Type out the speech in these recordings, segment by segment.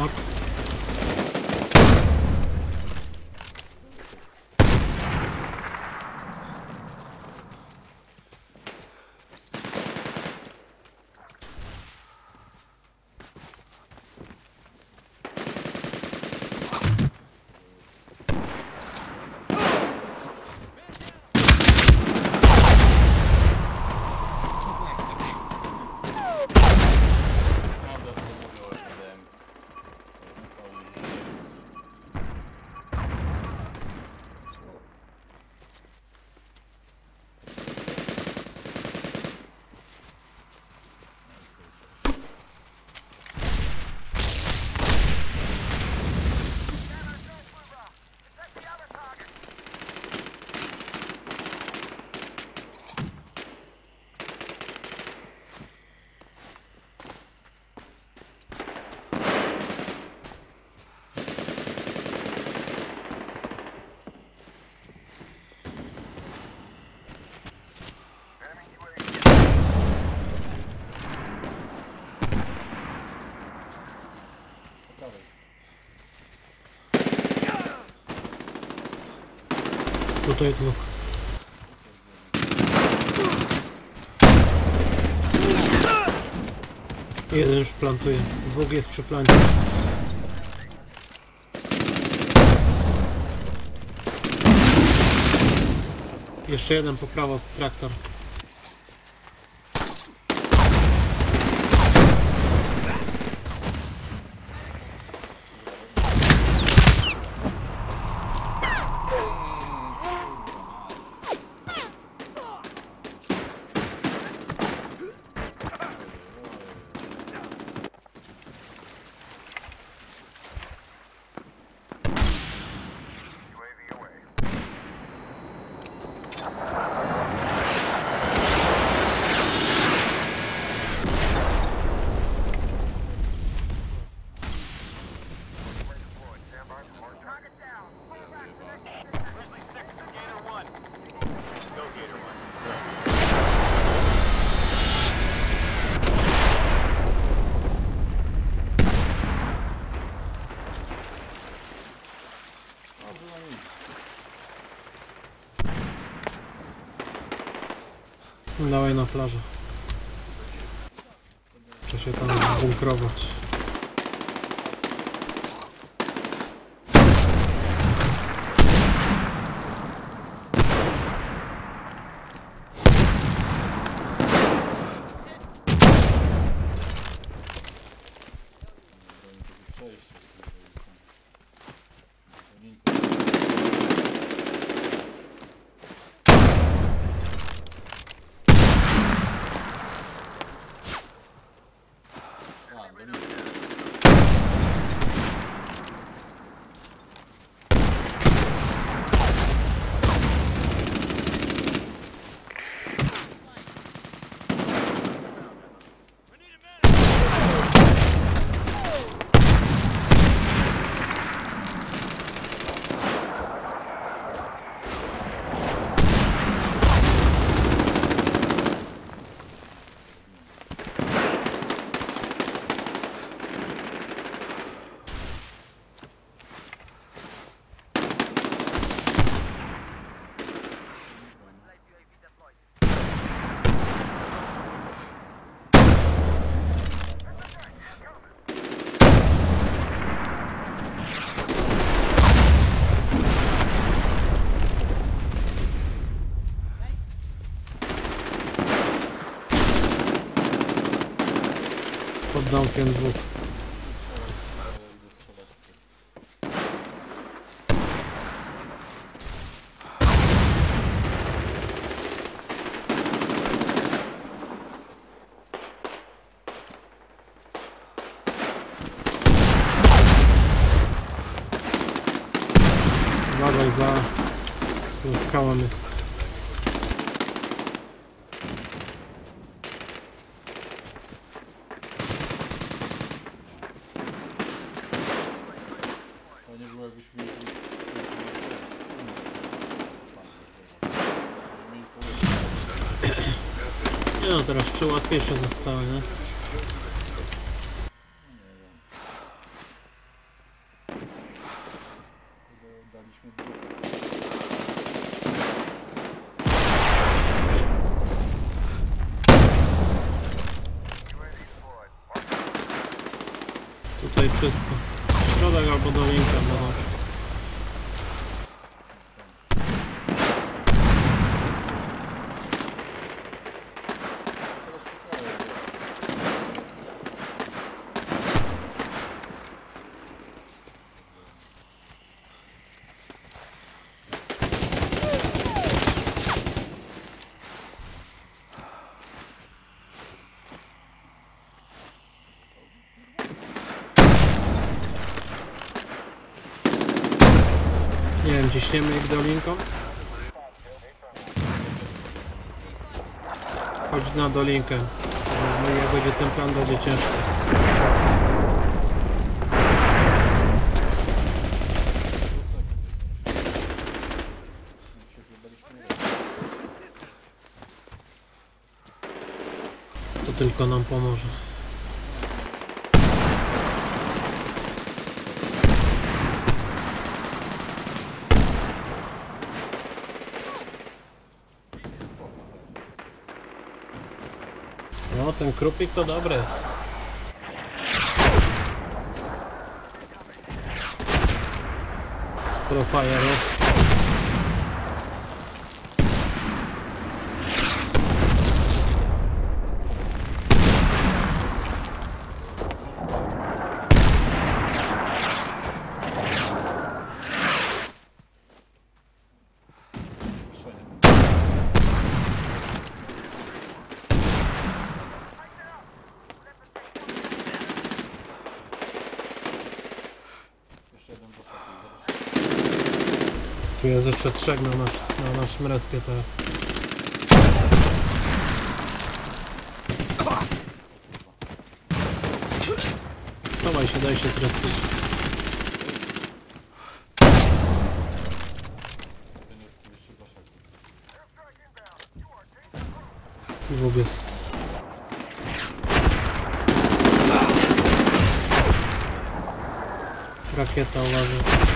الأكبر Dwóch. Jeden już plantuje. Dwóch jest przy plancie. Jeszcze jeden po prawo, traktor. Dawaj na plażę. Trzeba się tam bunkrować. под Далкенбрук. No teraz czy łatwiejsze zostały, nie? Tutaj czysto. Środek albo do linka, bo zawsze. Wiem, ciśniemy ich dolinką? Chodź na dolinkę. No jak będzie ten plan, będzie ciężko. To tylko nam pomoże. Ten krupik to dobry jest. Z profileru. Jest jeszcze trzech na, nasz, na naszym respie teraz. Schowaj się, daj się zrespić. Szoku. Dwóch jest. Rakieta uważaj.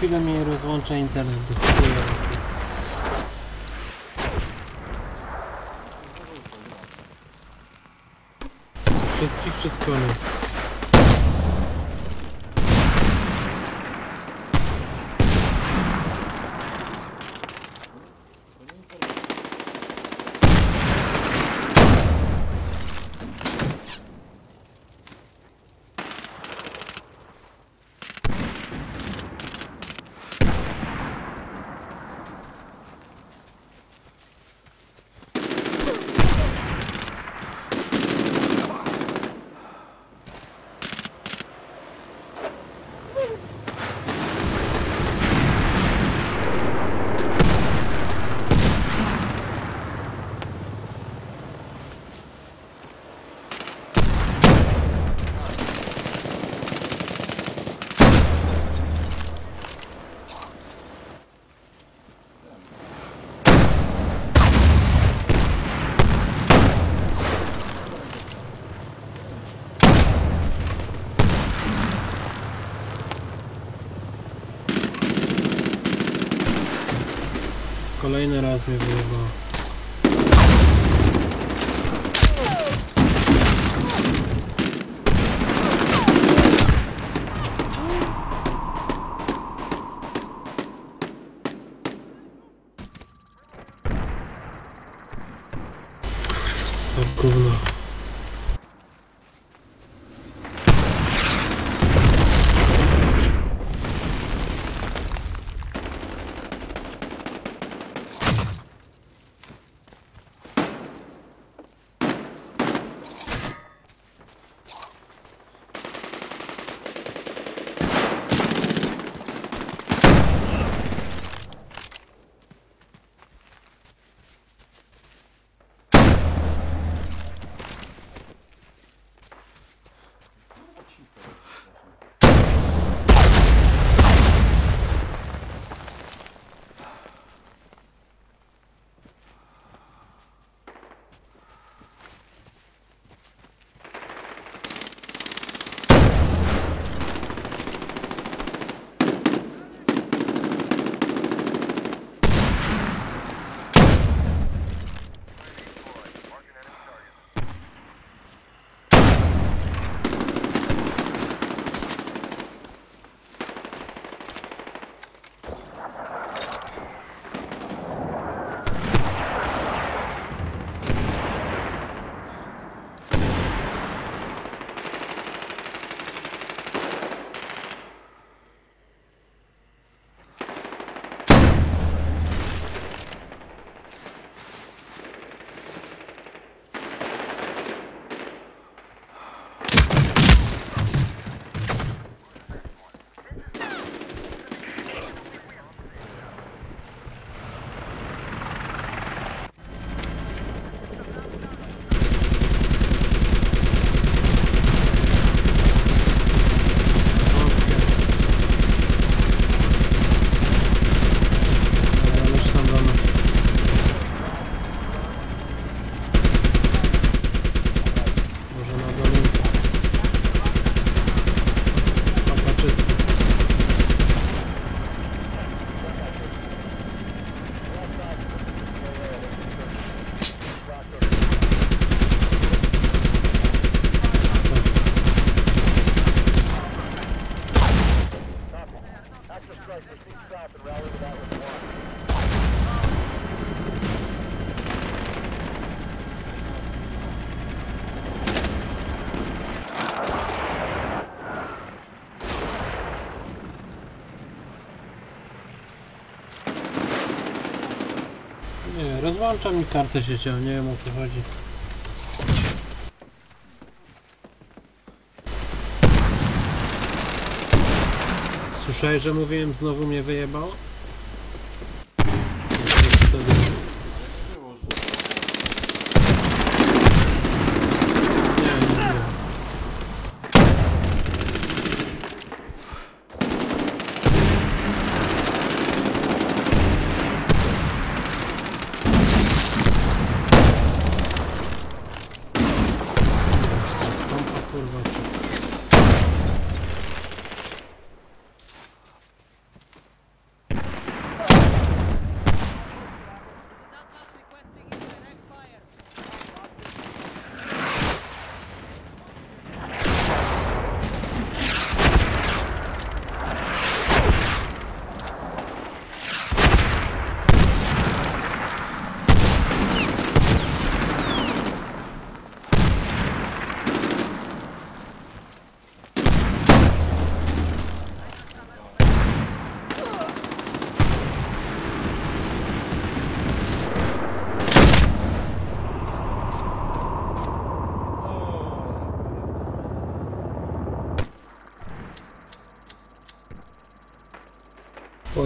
Chwilę mi rozłącza internet do. Wszystkich przed konem. Kolejny raz mnie wyjebało. Nie, rozłącza mi kartę sieciową, nie wiem o co chodzi. Słyszałeś, że mówiłem znowu mnie wyjebało? Wtedy- Ale nie było, że... Nie, nie było. Pompa kurwa czy...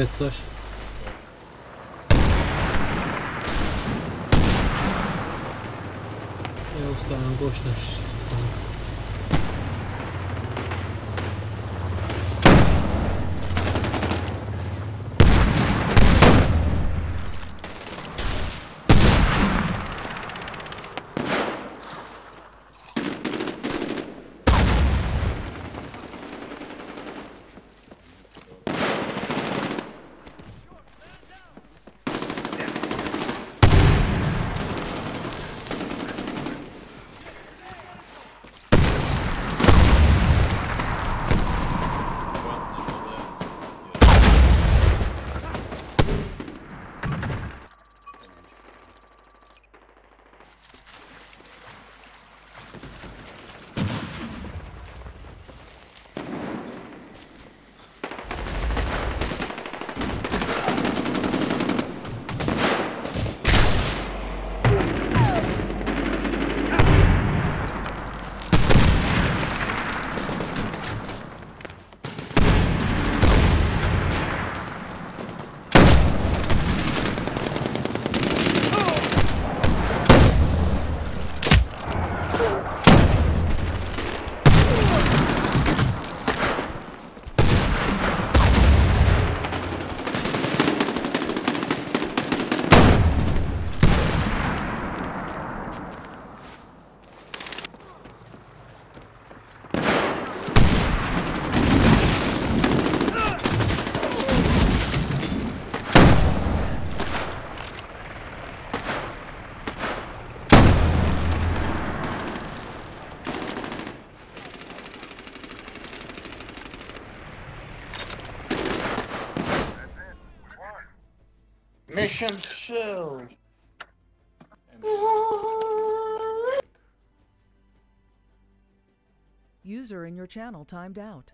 Powiedz coś. Ja ustalam głośność. User in your channel timed out.